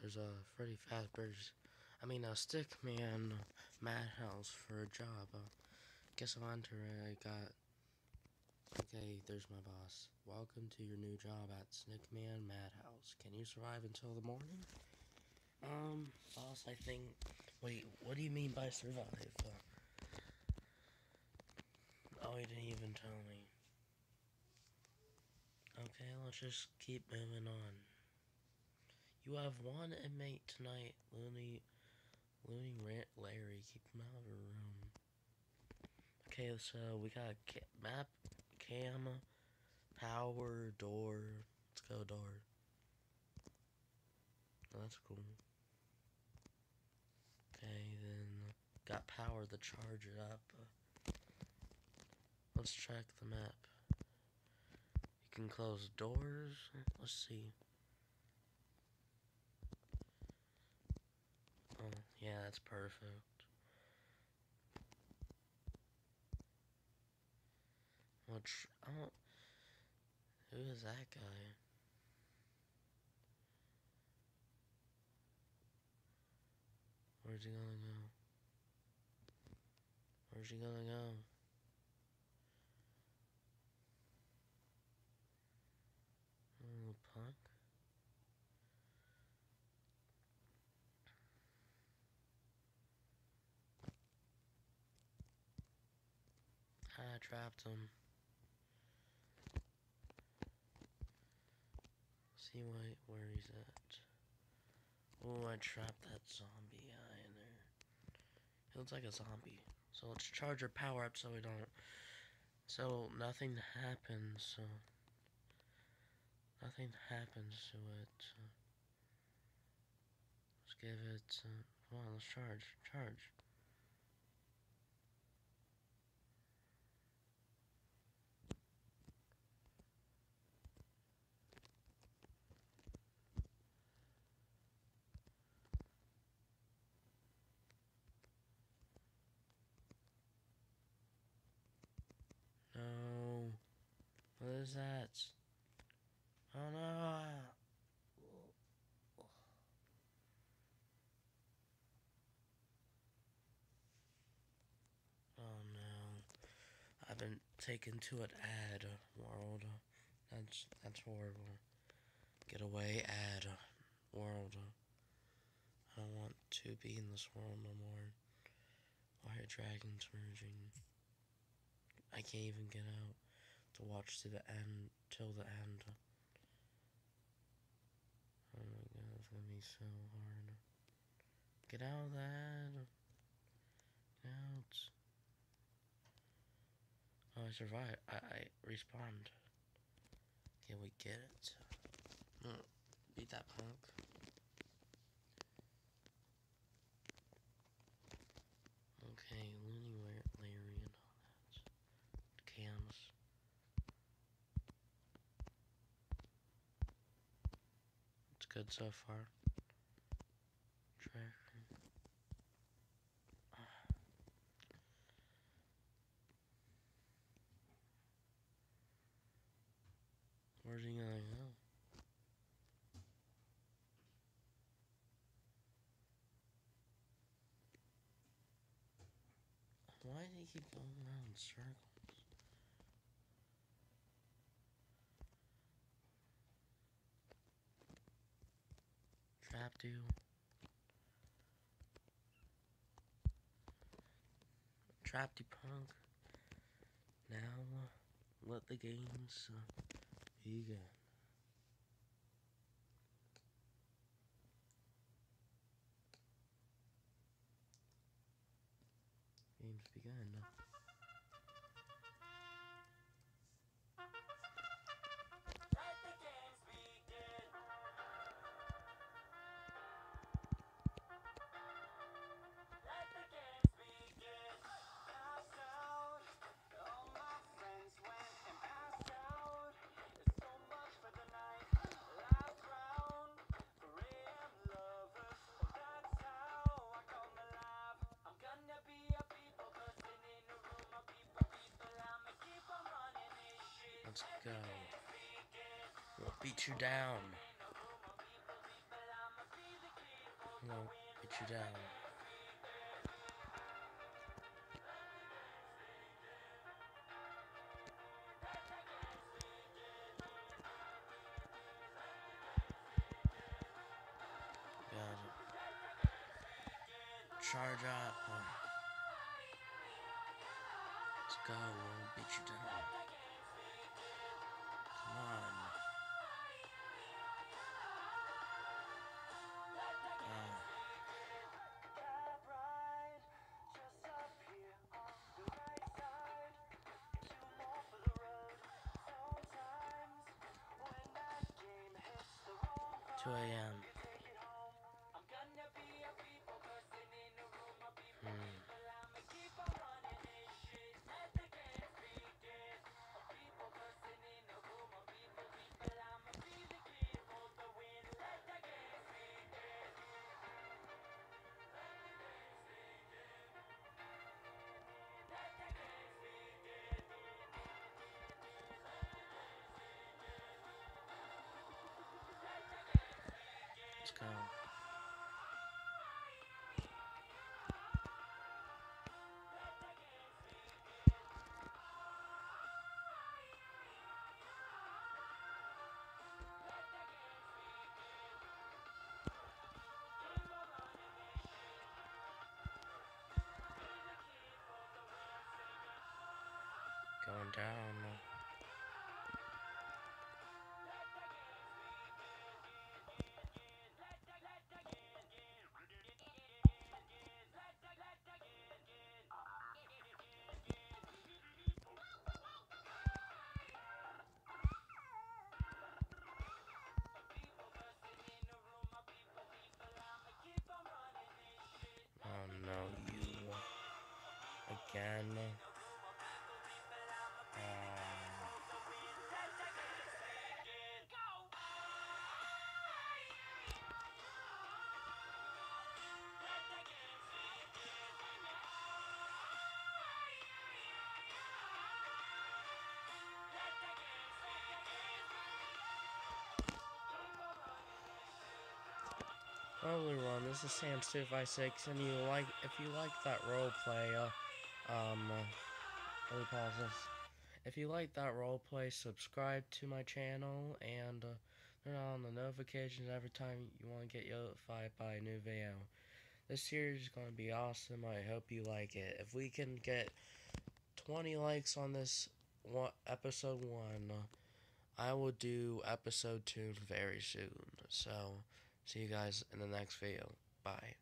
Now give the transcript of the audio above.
there's a Freddy Fazbear's, I mean a Stickman Madhouse for a job. Uh, guess I'll enter it. I got, okay, there's my boss. Welcome to your new job at Stickman Madhouse. Can you survive until the morning? Um, boss, I think, wait, what do you mean by survive? Uh, oh, he didn't even tell me. Okay, let's just keep moving on. You have one inmate tonight, Looney, Looney Rant Larry. Keep him out of the room. Okay, so we got map, cam, power, door. Let's go door. That's cool. Okay, then got power to charge it up. Let's check the map. You can close doors. Let's see. Oh, yeah, that's perfect. Which, I don't, who is that guy? Where's he gonna go? Where's he gonna go? Punk. I trapped him. See why, where he's at. Oh, I trapped that zombie guy in there. He looks like a zombie. So let's charge our power up so we don't. So nothing happens. So nothing happens to it. let's give it. Uh, come on, let's charge. Charge. Is that? Oh no. Oh no. I've been taken to an ad world. That's that's horrible. Get away ad world. I don't want to be in this world no more. Why are dragons merging? I can't even get out to watch to the end till the end. Oh my god, it's gonna be so hard. Get out of that. Get out. Oh, I survived. I, I respawned. Can we get it? Beat that punk. Okay, Looney Larry and all that. Cams. It's good so far. Tracker. Where's he gonna go? Why do he keep going around in circles? Trapped you. Trapped you, punk. Now, let the games begin. Games begun. Let's go. We'll beat you down. I'm gonna you down. Charge up. Let's go. We'll beat you down. Side. Two more Let's go. Going down. Hello everyone, this is Sans two five six, and you like if you like that role play, uh, um. If you like that role play, subscribe to my channel and uh, turn on the notifications every time you want to get notified by a new video. This series is gonna be awesome. I hope you like it. If we can get 20 likes on this one, episode one, uh, I will do episode two very soon. So. See you guys in the next video. Bye.